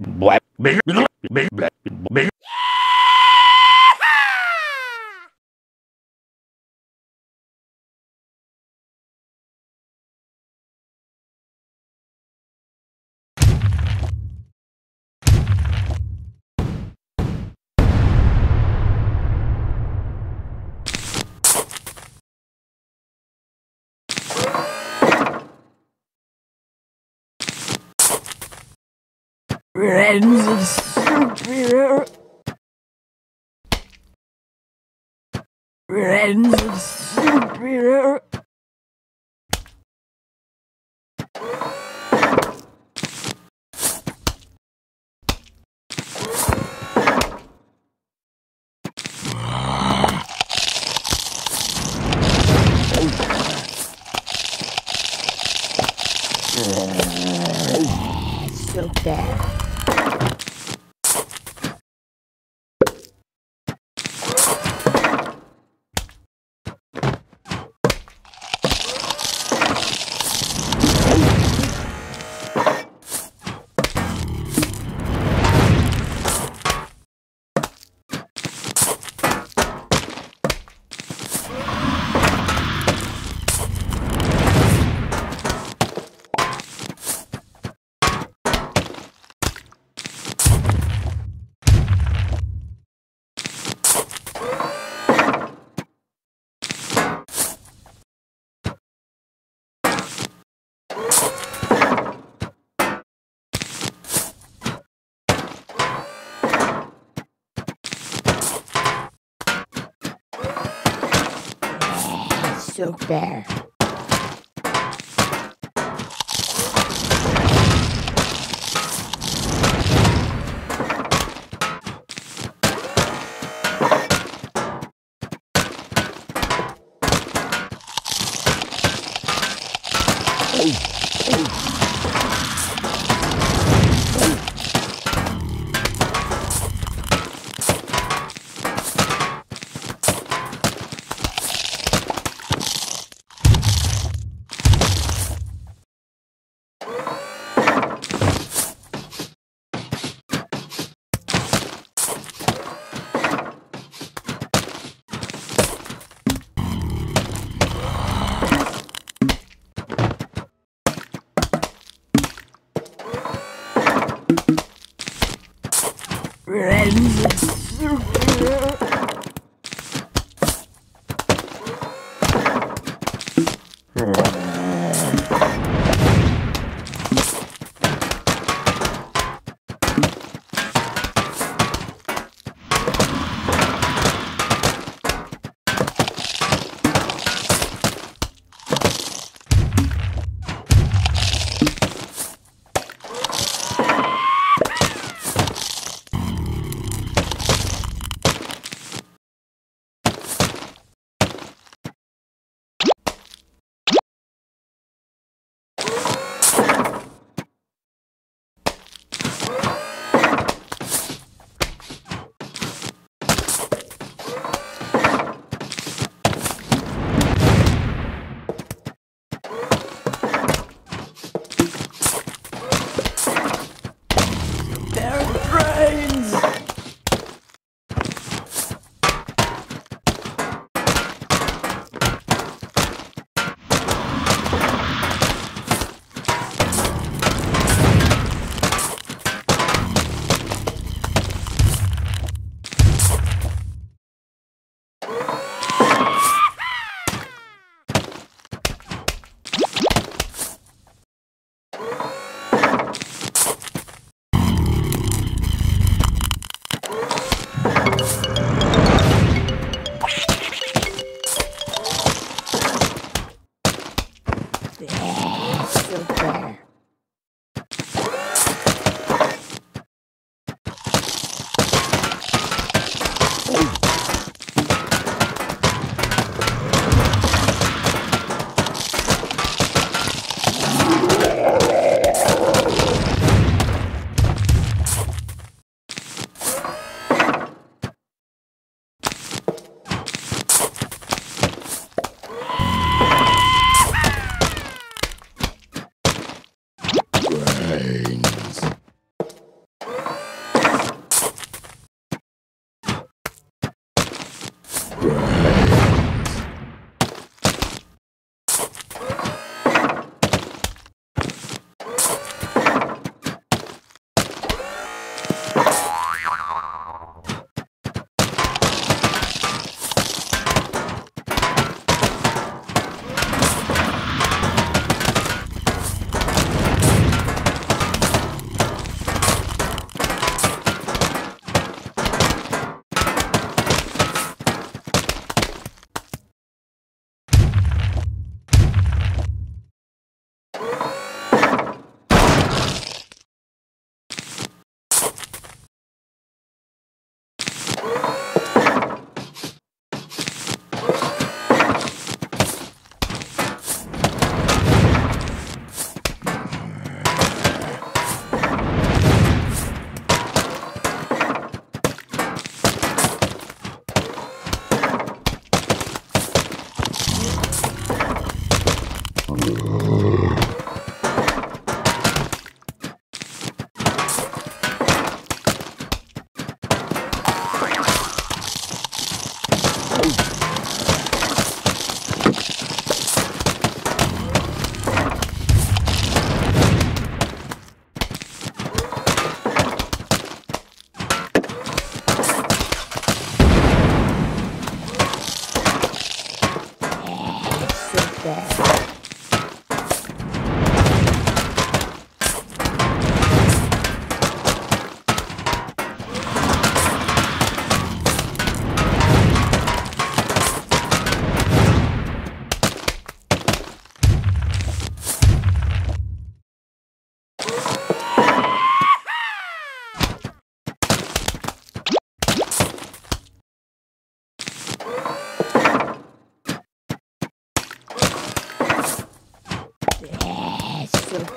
Black. Friends of Superior. Friends of Superior. So bad. So bad. All right.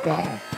Bear.